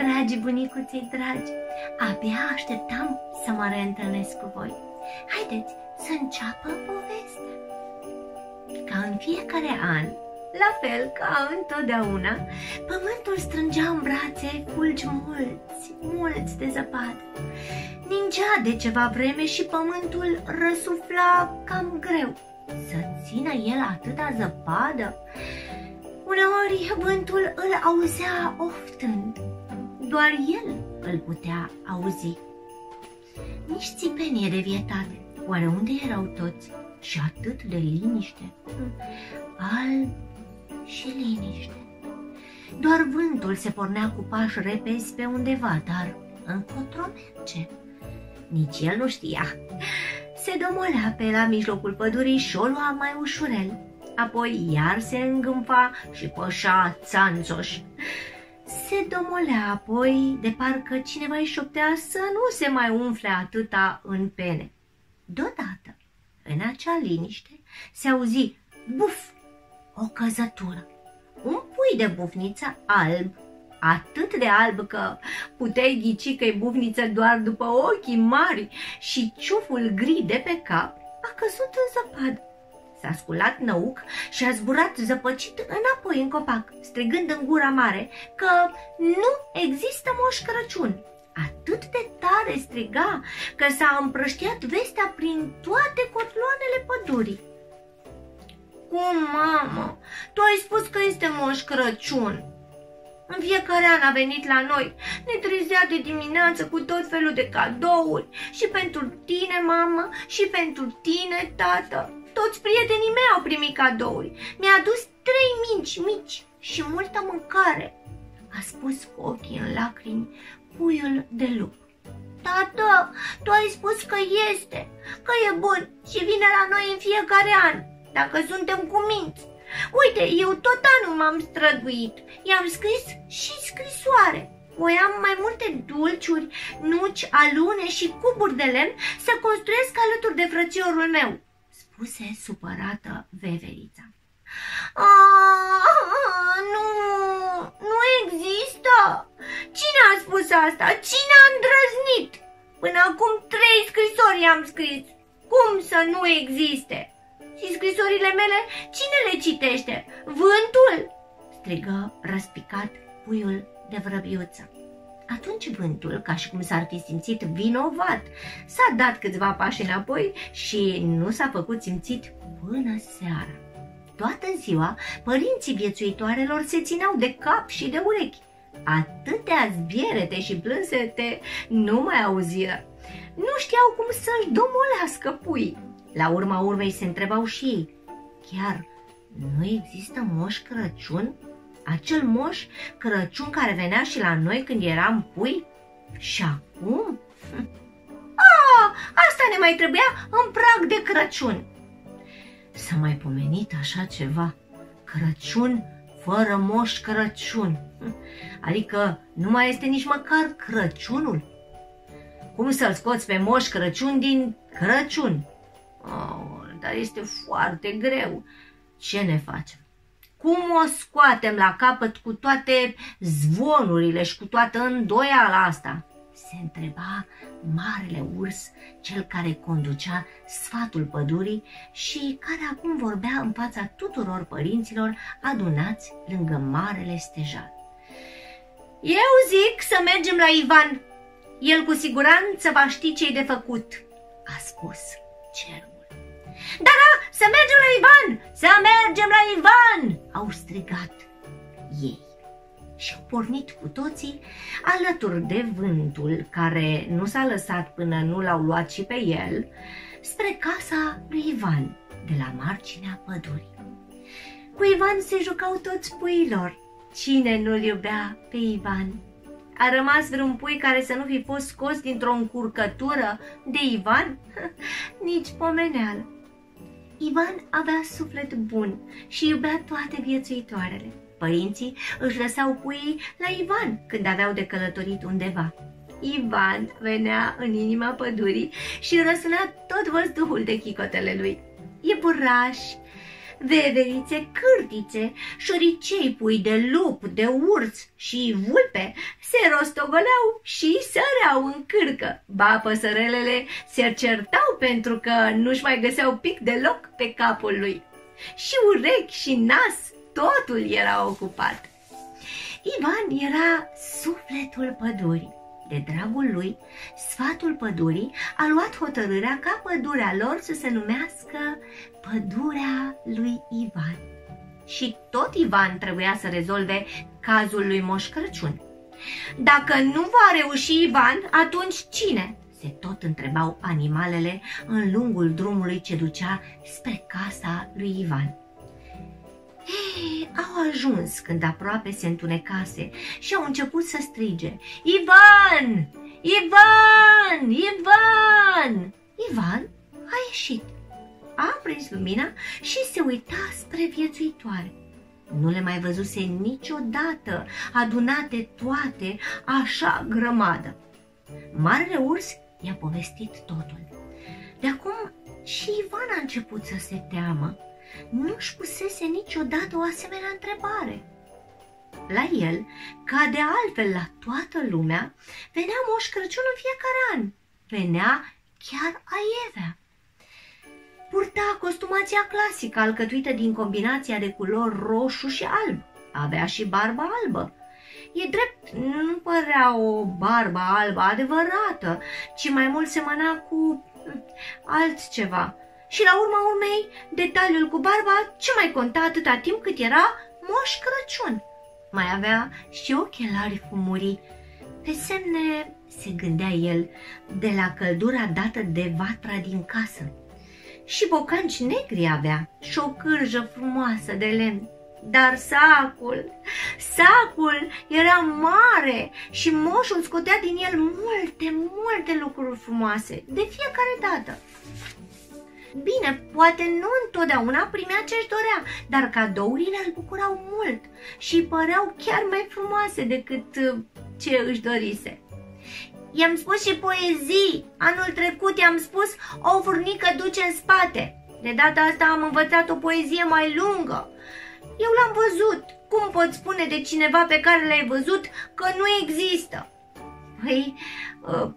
dragi bunicuței dragi, abia așteptam să mă reîntâlnesc cu voi. Haideți să înceapă povestea. Ca în fiecare an, la fel ca întotdeauna, pământul strângea în brațe fulgi mulți, mulți de zăpadă. Ningea de ceva vreme și pământul răsufla cam greu. Să țină el atâta zăpadă? Uneori vântul îl auzea oftând, doar el îl putea auzi. Nici țipenie de vietate, oare unde erau toți? Și atât de liniște, alb și liniște. Doar vântul se pornea cu pași repezi pe undeva, dar încotro merge. Nici el nu știa. Se domolea pe la mijlocul pădurii și o lua mai ușurel. Apoi iar se îngâmpa și pășa țanțoș. Se domolea apoi de parcă cineva îi șoptea să nu se mai umfle atâta în pene. Deodată, în acea liniște, se auzi buf, o căzătură. Un pui de bufniță alb, atât de alb că puteai ghici că e bufniță doar după ochii mari și ciuful gri de pe cap, a căzut în zăpadă. S-a sculat năuc și a zburat zăpăcit înapoi în copac, strigând în gura mare că nu există moș Crăciun. Atât de tare striga că s-a împrăștiat vestea prin toate cotloanele pădurii. Cum, mamă? Tu ai spus că este moș Crăciun. În fiecare an a venit la noi, ne trezea de dimineață cu tot felul de cadouri și pentru tine, mamă, și pentru tine, tată. Toți prietenii mei au primit cadouri. Mi-a adus trei minci mici și multă mâncare, a spus cu ochii în lacrimi puiul de lup. Tată, tu ai spus că este, că e bun și vine la noi în fiecare an, dacă suntem cu minți. Uite, eu tot anul m-am străduit, i-am scris și scrisoare. Voiam mai multe dulciuri, nuci, alune și cuburi de lemn să construiesc alături de frățiorul meu, spuse supărată veverița. nu, nu există! Cine a spus asta? Cine a îndrăznit? Până acum trei scrisori i-am scris. Cum să nu existe? Și scrisorile mele, cine le citește? Vântul? strigă răspicat puiul de vrăbiuță. Atunci vântul, ca și cum s-ar fi simțit vinovat, s-a dat câțiva pași înapoi și nu s-a făcut simțit până seara. Toată ziua, părinții viețuitoarelor se țineau de cap și de urechi. Atâtea zbierete și plânsete nu mai auziră. Nu știau cum să-și domolească pui. La urma urmei se întrebau și ei, chiar nu există moș Crăciun? Acel moș Crăciun care venea și la noi când eram pui? Și acum? A, asta ne mai trebuia în prag de Crăciun. S-a mai pomenit așa ceva, Crăciun fără moș Crăciun. Adică nu mai este nici măcar Crăciunul. Cum să-l scoți pe moș Crăciun din Crăciun? Oh, dar este foarte greu. Ce ne facem? Cum o scoatem la capăt cu toate zvonurile și cu toată îndoiala asta? Se întreba marele urs, cel care conducea sfatul pădurii și care acum vorbea în fața tuturor părinților adunați lângă marele stejar. Eu zic să mergem la Ivan. El cu siguranță va ști ce-i de făcut, a spus cerul. Da, da, să mergem la Ivan! Să mergem la Ivan! Au strigat ei și au pornit cu toții alături de vântul care nu s-a lăsat până nu l-au luat și pe el spre casa lui Ivan de la marginea pădurii. Cu Ivan se jucau toți puilor. Cine nu-l iubea pe Ivan? A rămas vreun pui care să nu fi fost scos dintr-o încurcătură de Ivan? Nici pomeneală. Ivan avea suflet bun și iubea toate viețuitoarele. Părinții își lăsau puii la Ivan când aveau de călătorit undeva. Ivan venea în inima pădurii și răsuna tot văzduhul de chicotele lui. Iepuraș, veverițe cârtițe, șoricei pui de lup, de urs și vulpe se rostogoleau și săreau în cârcă. Ba, păsărelele se certau pentru că nu-și mai găseau pic deloc pe capul lui. Și urechi și nas, totul era ocupat. Ivan era sufletul pădurii. De dragul lui, sfatul pădurii a luat hotărârea ca pădurea lor să se numească Pădurea lui Ivan. Și tot Ivan trebuia să rezolve cazul lui Moș Crăciun. Dacă nu va reuși Ivan, atunci cine? Se tot întrebau animalele în lungul drumului ce ducea spre casa lui Ivan. Ei, au ajuns când aproape se întunecase și au început să strige Ivan! Ivan! Ivan! Ivan a ieșit, a aprins lumina și se uita spre viețuitoare. Nu le mai văzuse niciodată adunate toate așa grămadă. Marele urs i-a povestit totul. De acum și Ivan a început să se teamă nu-și pusese niciodată o asemenea întrebare. La el, ca de altfel la toată lumea, venea Moș Crăciun în fiecare an. Venea chiar aievea. Purta costumația clasică alcătuită din combinația de culori roșu și alb. Avea și barba albă. E drept, nu părea o barbă albă adevărată, ci mai mult semăna cu hm, altceva – și la urma urmei, detaliul cu barba ce mai conta atâta timp cât era Moș Crăciun. Mai avea și ochelari fumurii. Pe semne, se gândea el, de la căldura dată de vatra din casă. Și bocanci negri avea și o cârjă frumoasă de lemn. Dar sacul, sacul era mare și moșul scotea din el multe, multe lucruri frumoase, de fiecare dată. Bine, poate nu întotdeauna primea ce-și dorea, dar cadourile îl bucurau mult și păreau chiar mai frumoase decât uh, ce își dorise. I-am spus și poezii. Anul trecut i-am spus o furnică duce în spate. De data asta am învățat o poezie mai lungă. Eu l-am văzut. Cum pot spune de cineva pe care l-ai văzut că nu există? Păi, ă,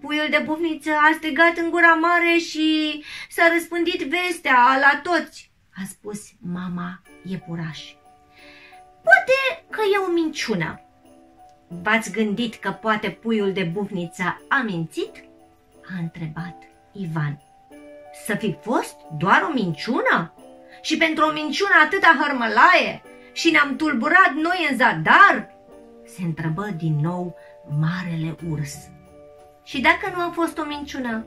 puiul de bufniță a strigat în gura mare și s-a răspândit vestea la toți, a spus mama iepuraș. Poate că e o minciună. V-ați gândit că poate puiul de bufniță a mințit? A întrebat Ivan. Să fi fost doar o minciună? Și pentru o minciună atâta hărmălaie? Și ne-am tulburat noi în zadar? Se întrebă din nou marele urs. Și dacă nu a fost o minciună,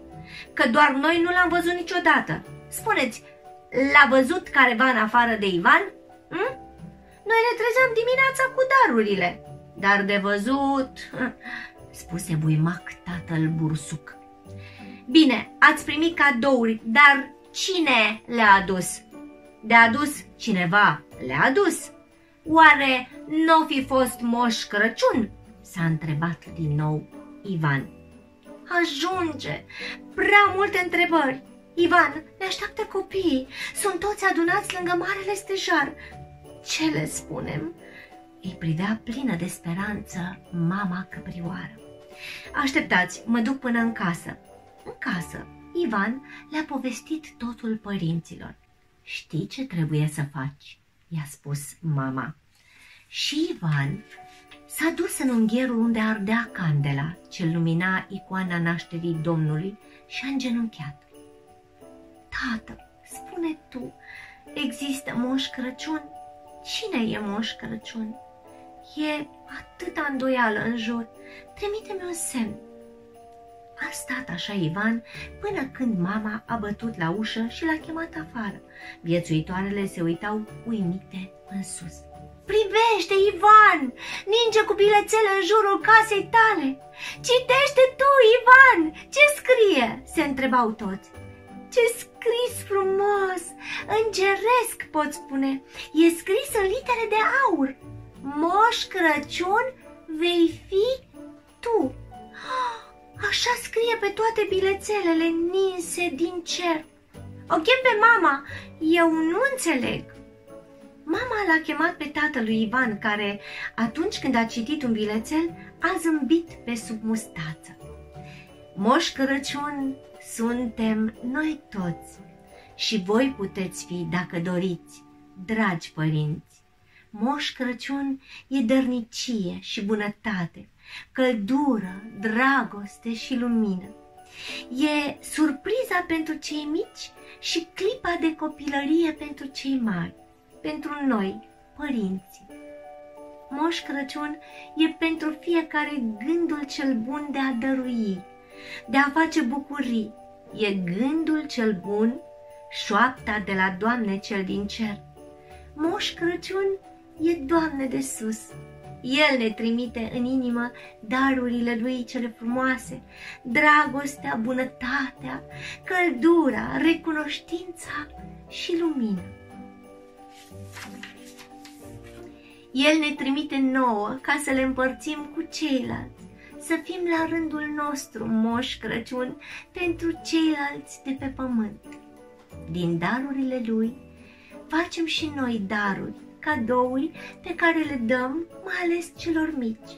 că doar noi nu l-am văzut niciodată, spuneți, l-a văzut careva în afară de Ivan? Hm? Noi ne trezeam dimineața cu darurile, dar de văzut, spuse buimac tatăl bursuc. Bine, ați primit cadouri, dar cine le-a adus? De adus cineva le-a adus. Oare nu fi fost moș Crăciun? S-a întrebat din nou Ivan. Ajunge! Prea multe întrebări! Ivan, ne așteaptă copiii. Sunt toți adunați lângă marele stejar. Ce le spunem? Îi privea plină de speranță mama căprioară. Așteptați, mă duc până în casă. În casă, Ivan le-a povestit totul părinților. Știi ce trebuie să faci? i-a spus mama. Și Ivan S-a dus în ungherul unde ardea candela ce lumina icoana nașterii Domnului și a îngenunchiat. Tată, spune tu, există Moș Crăciun? Cine e Moș Crăciun? E atâta îndoială în jur. Trimite-mi un semn. A stat așa Ivan până când mama a bătut la ușă și l-a chemat afară. Viețuitoarele se uitau uimite în sus. Privește, Ivan! Ninge cu bilețele în jurul casei tale! Citește tu, Ivan! Ce scrie? Se întrebau toți. Ce scris frumos! Îngeresc, pot spune. E scris în litere de aur. Moș Crăciun vei fi tu. Așa scrie pe toate bilețelele ninse din cer. O chem pe mama. Eu nu înțeleg. Mama l-a chemat pe tatălui Ivan, care, atunci când a citit un bilețel, a zâmbit pe sub mustață. Moș Crăciun suntem noi toți și voi puteți fi dacă doriți, dragi părinți. Moș Crăciun e dărnicie și bunătate, căldură, dragoste și lumină. E surpriza pentru cei mici și clipa de copilărie pentru cei mari, pentru noi, părinții. Moș Crăciun e pentru fiecare gândul cel bun de a dărui, de a face bucurii. E gândul cel bun, șoapta de la Doamne cel din cer. Moș Crăciun e Doamne de sus. El ne trimite în inimă darurile lui cele frumoase, dragostea, bunătatea, căldura, recunoștința și lumina. El ne trimite nouă ca să le împărțim cu ceilalți să fim la rândul nostru moș Crăciun pentru ceilalți de pe pământ. Din darurile lui facem și noi daruri, cadouri pe care le dăm mai ales celor mici.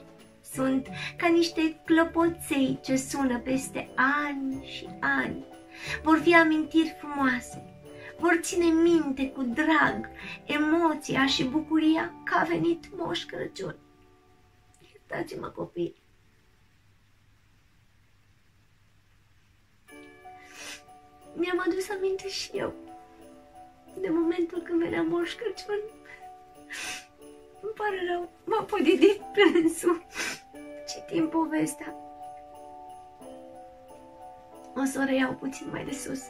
Sunt ca niște clopoței ce sună peste ani și ani. Vor fi amintiri frumoase, vor ține minte cu drag emoția și bucuria că a venit Moș Crăciun. Iertați-mă copii, mi-am adus aminte și eu de momentul când venea Moș Crăciun. Îmi pare rău, m-a podidit plânsul. Citim povestea. O să o reiau puțin mai de sus.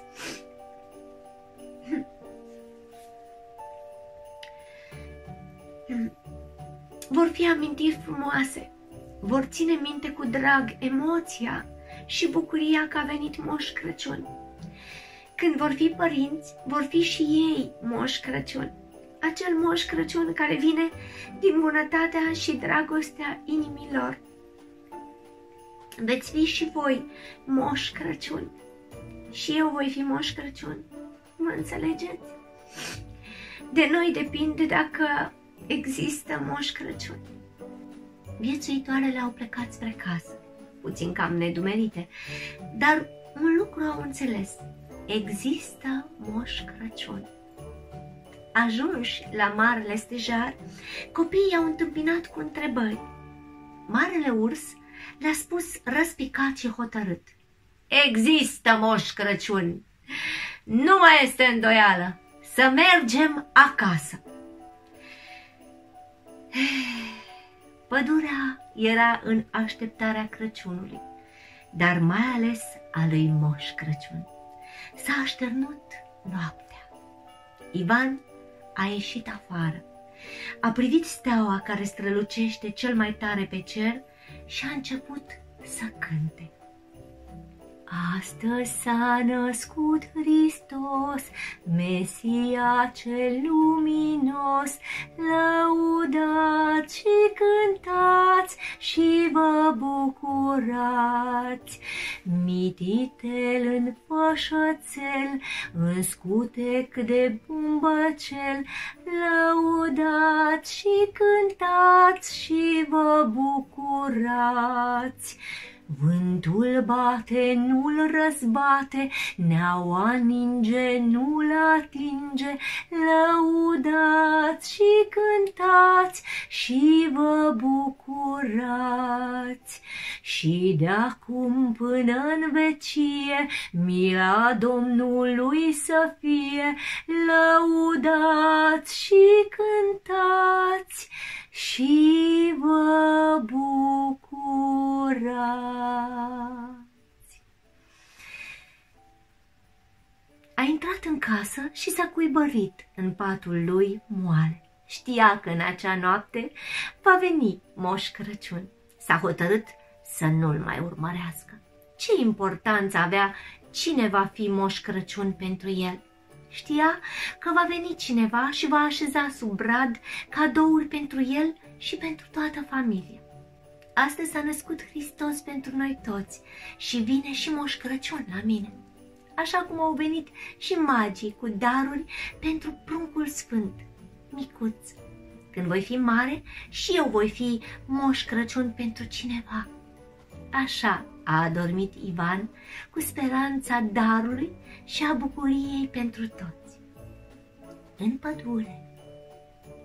Vor fi amintiri frumoase, vor ține minte cu drag emoția și bucuria că a venit Moș Crăciun. Când vor fi părinți, vor fi și ei Moș Crăciun. Acel Moș Crăciun care vine din bunătatea și dragostea inimilor. Veți fi și voi Moș Crăciun. Și eu voi fi Moș Crăciun. Mă înțelegeți? De noi depinde dacă există Moș Crăciun. Viețuitoarele au plecat spre casă, puțin cam nedumerite, dar un lucru au înțeles – există Moș Crăciun. Ajunși la Marele Stejar, copiii i-au întâmpinat cu întrebări. Marele Urs le-a spus răspicat și hotărât. Există Moș Crăciun! Nu mai este îndoială! Să mergem acasă! Pădurea era în așteptarea Crăciunului, dar mai ales a lui Moș Crăciun s-a așternut noaptea. Ivan a ieșit afară, a privit steaua care strălucește cel mai tare pe cer și a început să cânte. Astăzi s-a născut Hristos, Mesia cel luminos, lăudați și cântați și vă bucurați. Mititel în pășățel, în scutec de bumbăcel, lăudați și cântați și vă bucurați. Vântul bate, nu-l răzbate, neaua ninge, nu-l atinge, lăudați și cântați și vă bucurați. Și de acum până în vecie, mila Domnului să fie, lăudați și cântați și vă bucurați. A intrat în casă și s-a cuibărit în patul lui moale. Știa că în acea noapte va veni Moș Crăciun. S-a hotărât să nu-l mai urmărească. Ce importanță avea cine va fi Moș Crăciun pentru el? Știa că va veni cineva și va așeza sub brad cadouri pentru el și pentru toată familia. Astăzi s-a născut Hristos pentru noi toți și vine și Moș Crăciun la mine. Așa cum au venit și magii cu daruri pentru pruncul sfânt. micuț. Când voi fi mare, și eu voi fi moș Crăciun pentru cineva. Așa a adormit Ivan cu speranța darului și a bucuriei pentru toți. În pădure,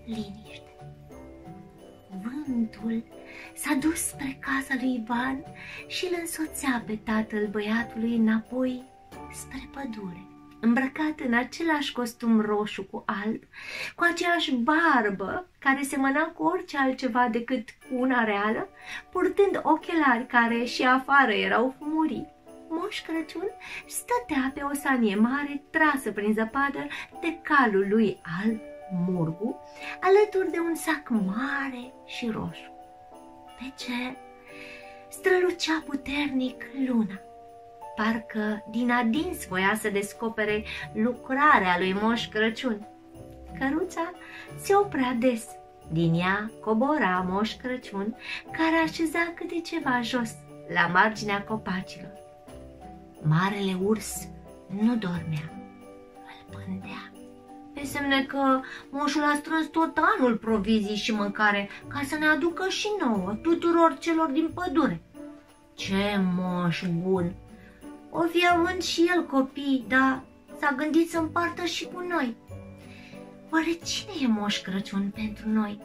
liniște. Vântul s-a dus spre casa lui Ivan și îl însoțea pe tatăl băiatului înapoi spre pădure îmbrăcat în același costum roșu cu alb, cu aceeași barbă care semăna cu orice altceva decât cu una reală, purtând ochelari care și afară erau fumurii. Moș Crăciun stătea pe o sanie mare trasă prin zăpadă de calul lui alb, murgu, alături de un sac mare și roșu. Pe ce strălucea puternic luna parcă din adins voia să descopere lucrarea lui Moș Crăciun. Căruța se oprea des. Din ea cobora Moș Crăciun, care așeza câte ceva jos, la marginea copacilor. Marele urs nu dormea, îl pândea. Pe semne că moșul a strâns tot anul provizii și mâncare ca să ne aducă și nouă, tuturor celor din pădure. Ce moș bun! O fi având și el copii, dar s-a gândit să împartă și cu noi. Oare cine e Moș Crăciun pentru noi?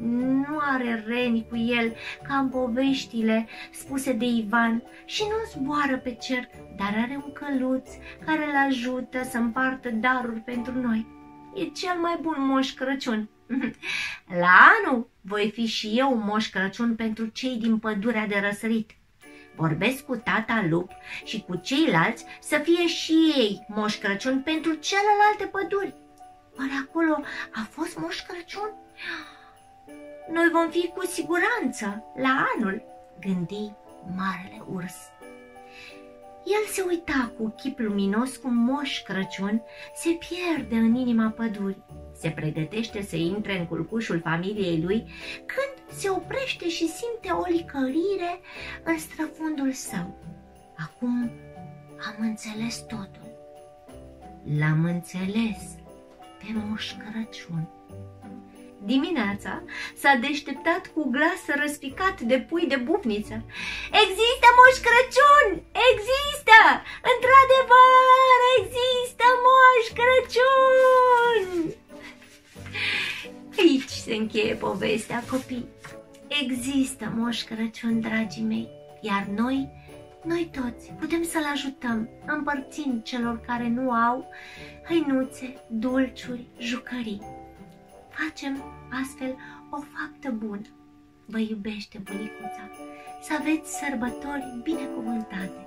Nu are reni cu el ca în poveștile spuse de Ivan și nu zboară pe cer, dar are un căluț care îl ajută să împartă daruri pentru noi. E cel mai bun Moș Crăciun. La anul voi fi și eu un Moș Crăciun pentru cei din pădurea de răsărit. Vorbesc cu tata lup și cu ceilalți să fie și ei Moș Crăciun pentru celelalte păduri. Oare acolo a fost Moș Crăciun? Noi vom fi cu siguranță la anul, gândi marele urs. El se uita cu chip luminos cum Moș Crăciun se pierde în inima pădurii. Se pregătește să intre în culcușul familiei lui când se oprește și simte o licărire în străfundul său. Acum am înțeles totul. L-am înțeles pe Moș Crăciun. Dimineața s-a deșteptat cu glas răspicat de pui de bufniță. Există Moș Crăciun! Există! Într-adevăr, există Moș Crăciun! Aici se încheie povestea, copii. Există Moș Crăciun, dragii mei, iar noi, noi toți, putem să-l ajutăm, împărțind celor care nu au hăinuțe, dulciuri, jucării. Facem astfel o faptă bună. Vă iubește bunicuța. Să aveți sărbători binecuvântate.